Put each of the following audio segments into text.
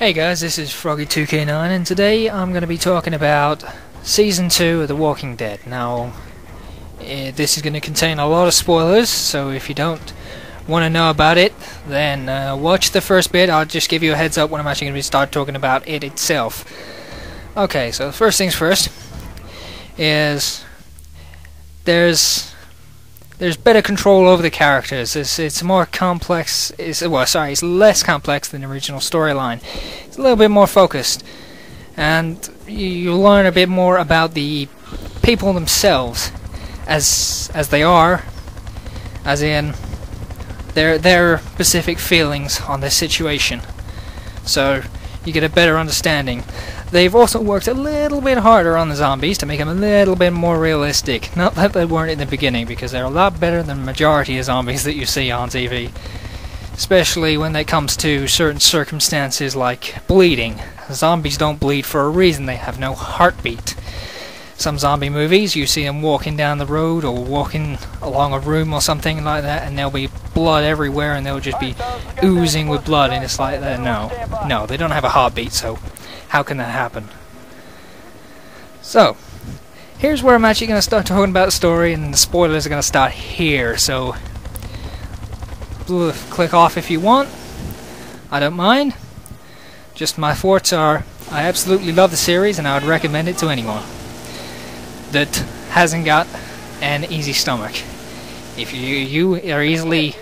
Hey guys, this is Frogy2k9 and today I'm going to be talking about Season 2 of The Walking Dead. Now, uh, this is going to contain a lot of spoilers, so if you don't want to know about it, then uh, watch the first bit. I'll just give you a heads up when I'm actually going to start talking about it itself. Okay, so first things first is there's there's better control over the characters. It's it's more complex. It's well, sorry, it's less complex than the original storyline. It's a little bit more focused, and you, you learn a bit more about the people themselves, as as they are, as in their their specific feelings on this situation. So you get a better understanding. They've also worked a little bit harder on the zombies to make them a little bit more realistic. Not that they weren't in the beginning, because they're a lot better than the majority of zombies that you see on TV. Especially when it comes to certain circumstances like bleeding. Zombies don't bleed for a reason, they have no heartbeat. Some zombie movies, you see them walking down the road or walking along a room or something like that, and there'll be blood everywhere and they'll just be oozing with blood, and it's like. No, no, they don't have a heartbeat, so how can that happen? So, here's where I'm actually going to start talking about the story, and the spoilers are going to start here, so click off if you want. I don't mind. Just my thoughts are, I absolutely love the series, and I would recommend it to anyone that hasn't got an easy stomach. If you you are easily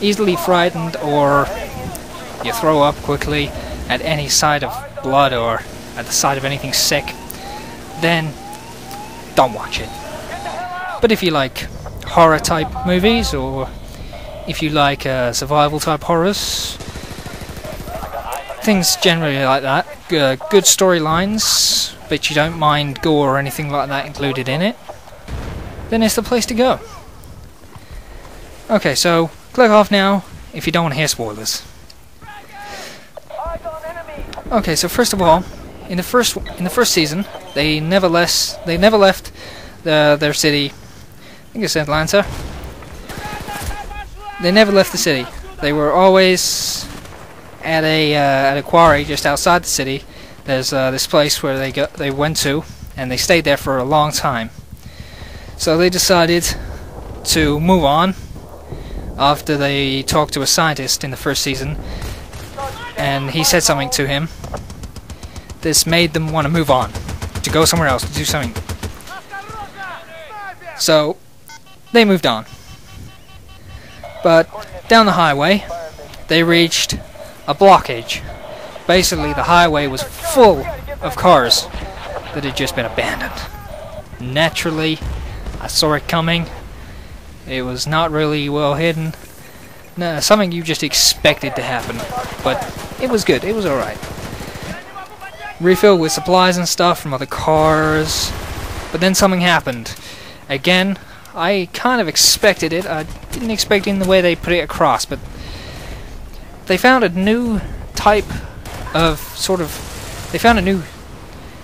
easily frightened or you throw up quickly at any sight of blood or at the sight of anything sick, then don't watch it. But if you like horror type movies or if you like uh, survival type horrors, things generally like that, uh, good storylines, but you don't mind gore or anything like that included in it, then it's the place to go. Okay, so click off now if you don't want to hear spoilers. Okay, so first of all, in the first in the first season, they never less they never left the, their city. I think it's Atlanta. They never left the city. They were always at a uh, at a quarry just outside the city. There's uh, this place where they got they went to, and they stayed there for a long time. So they decided to move on after they talked to a scientist in the first season and he said something to him. This made them want to move on, to go somewhere else, to do something. So, they moved on. But down the highway, they reached a blockage. Basically, the highway was full of cars that had just been abandoned. Naturally, I saw it coming. It was not really well hidden. No, something you just expected to happen. But it was good. It was alright. Refilled with supplies and stuff from other cars. But then something happened. Again, I kind of expected it. I didn't expect it in the way they put it across, but they found a new type of sort of they found a new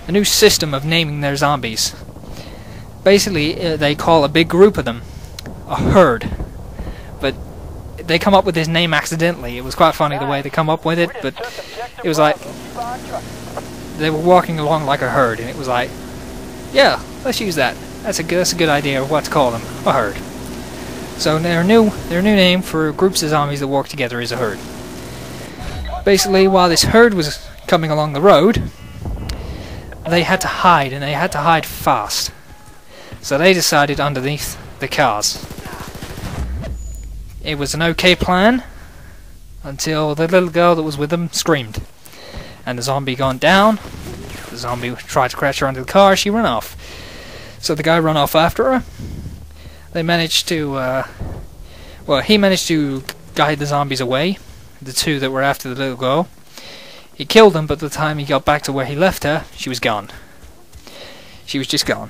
a new system of naming their zombies. Basically, uh, they call a big group of them a herd. They come up with this name accidentally. It was quite funny the way they come up with it, but it was like they were walking along like a herd, and it was like, yeah, let's use that. That's a good, that's a good idea of what to call them, a herd. So their new their new name for groups of zombies that walk together is a herd. Basically, while this herd was coming along the road, they had to hide, and they had to hide fast. So they decided underneath the cars. It was an okay plan until the little girl that was with them screamed. And the zombie gone down. The zombie tried to crash her under the car. She ran off. So the guy ran off after her. They managed to, uh, well, he managed to guide the zombies away. The two that were after the little girl. He killed them, but by the time he got back to where he left her, she was gone. She was just gone.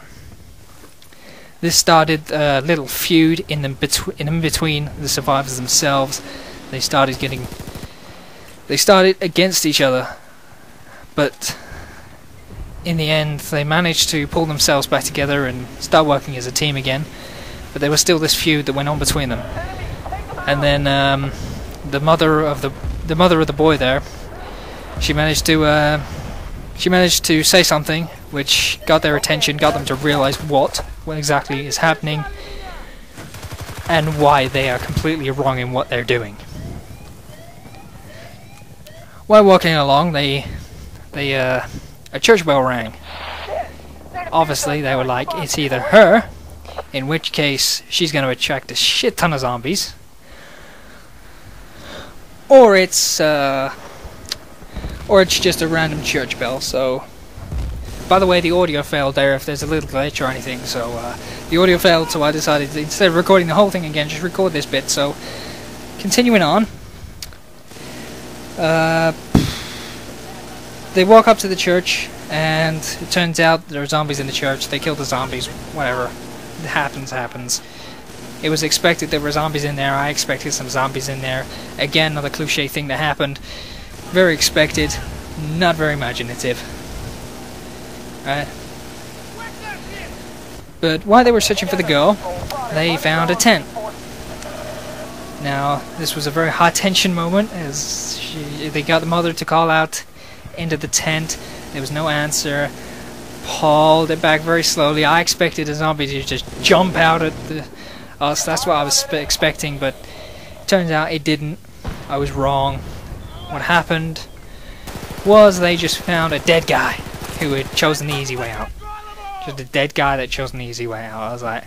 This started a little feud in the between in between the survivors themselves. They started getting they started against each other, but in the end they managed to pull themselves back together and start working as a team again. But there was still this feud that went on between them. And then um, the mother of the the mother of the boy there she managed to uh, she managed to say something which got their attention, got them to realize what what exactly is happening and why they are completely wrong in what they're doing. While walking along, they they uh, a church bell rang. Obviously, they were like, it's either her, in which case she's going to attract a shit ton of zombies, or it's uh, or it's just a random church bell. So, by the way, the audio failed there. If there's a little glitch or anything, so uh, the audio failed. So I decided instead of recording the whole thing again, just record this bit. So, continuing on. Uh, they walk up to the church, and it turns out there are zombies in the church. They kill the zombies. Whatever, it happens, happens. It was expected there were zombies in there. I expected some zombies in there. Again, another cliche thing that happened. Very expected, not very imaginative. But while they were searching for the girl, they found a tent. Now, this was a very high tension moment as she, they got the mother to call out into the tent. There was no answer. Pulled it back very slowly. I expected a zombie to just jump out at the, us. That's what I was expecting, but turns out it didn't. I was wrong. What happened was they just found a dead guy who had chosen the easy way out. Just a dead guy that chose the easy way out. I was like,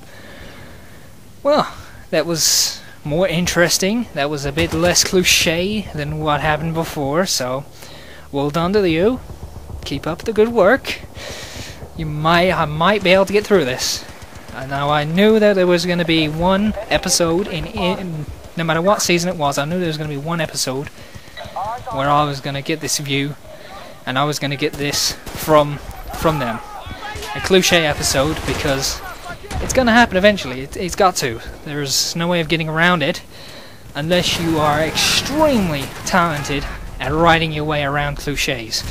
well, that was more interesting. That was a bit less cliche than what happened before, so well done to you. Keep up the good work. You might, I might be able to get through this. Uh, now I knew that there was going to be one episode in, in, no matter what season it was, I knew there was going to be one episode where I was going to get this view, and I was going to get this from from them. A cliche episode because it's going to happen eventually. It, it's got to. There's no way of getting around it unless you are extremely talented at writing your way around cliches.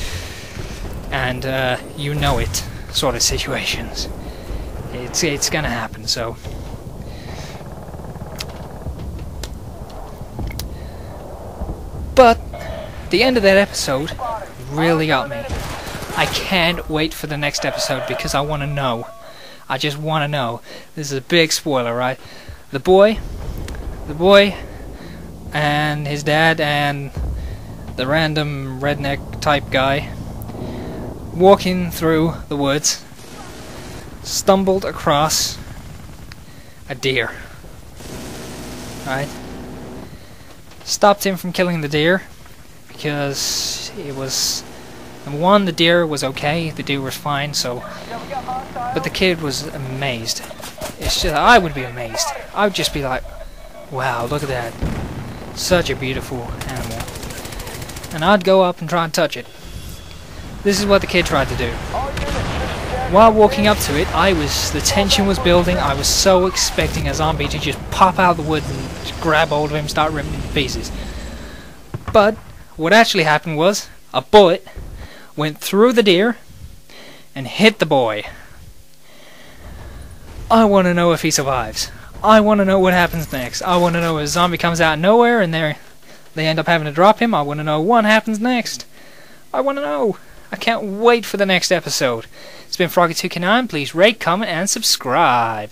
And uh, you know it sort of situations. It's it's gonna happen, so But the end of that episode really got me. I can't wait for the next episode because I want to know. I just want to know. This is a big spoiler, right? The boy, the boy, and his dad and the random redneck type guy walking through the woods stumbled across a deer. Right? Stopped him from killing the deer because it was number one the deer was okay, the deer was fine, so but the kid was amazed. It's just I would be amazed. I would just be like, Wow, look at that. Such a beautiful animal and I'd go up and try and touch it. This is what the kid tried to do. While walking up to it, I was the tension was building. I was so expecting a zombie to just pop out of the wood and grab hold of him, start ripping him to pieces. But what actually happened was a bullet went through the deer and hit the boy. I want to know if he survives. I want to know what happens next. I want to know if a zombie comes out of nowhere and they're they end up having to drop him. I want to know what happens next. I want to know. I can't wait for the next episode. It's been Frogy2k9. Please rate, comment, and subscribe.